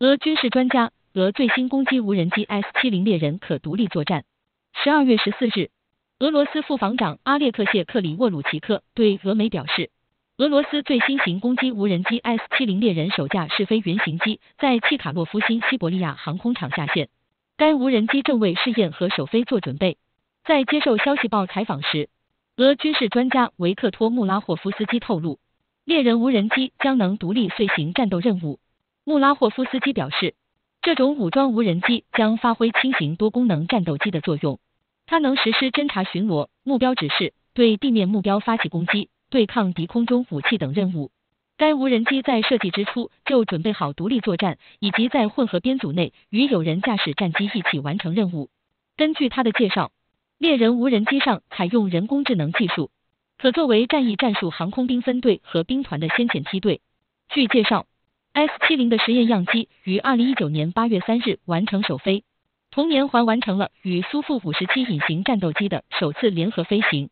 俄军事专家，俄最新攻击无人机 S-70 猎人可独立作战。十二月十四日，俄罗斯副防长阿列克谢克里沃鲁奇克对俄媒表示，俄罗斯最新型攻击无人机 S-70 猎人首架试飞原型机在契卡洛夫新西伯利亚航空场下线，该无人机正为试验和首飞做准备。在接受消息报采访时，俄军事专家维克托穆拉霍夫斯基透露，猎人无人机将能独立遂行战斗任务。穆拉霍夫斯基表示，这种武装无人机将发挥轻型多功能战斗机的作用，它能实施侦察、巡逻、目标指示、对地面目标发起攻击、对抗敌空中武器等任务。该无人机在设计之初就准备好独立作战，以及在混合编组内与有人驾驶战机一起完成任务。根据他的介绍。猎人无人机上采用人工智能技术，可作为战役战术航空兵分队和兵团的先遣梯队。据介绍，S-70 的实验样机于二零一九年八月三日完成首飞，同年还完成了与苏 -57 隐形战斗机的首次联合飞行。